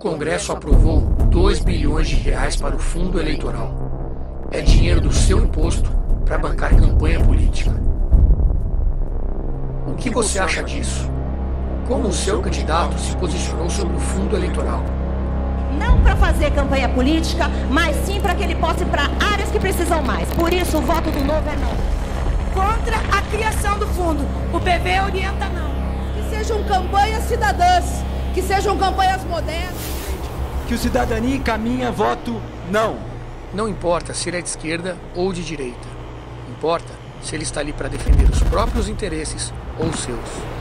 Congresso aprovou 2 bilhões de reais para o fundo eleitoral. É dinheiro do seu imposto para bancar campanha política. O que você acha disso? Como o seu candidato se posicionou sobre o fundo eleitoral? Não para fazer campanha política, mas sim para que ele possa ir para áreas que precisam mais. Por isso, o voto do novo é não. Contra a criação do fundo. O PV orienta não. Que sejam campanhas cidadãs, que sejam campanhas modernas. Que o Cidadania encaminha voto não. Não importa se ele é de esquerda ou de direita. Importa se ele está ali para defender os próprios interesses ou os seus.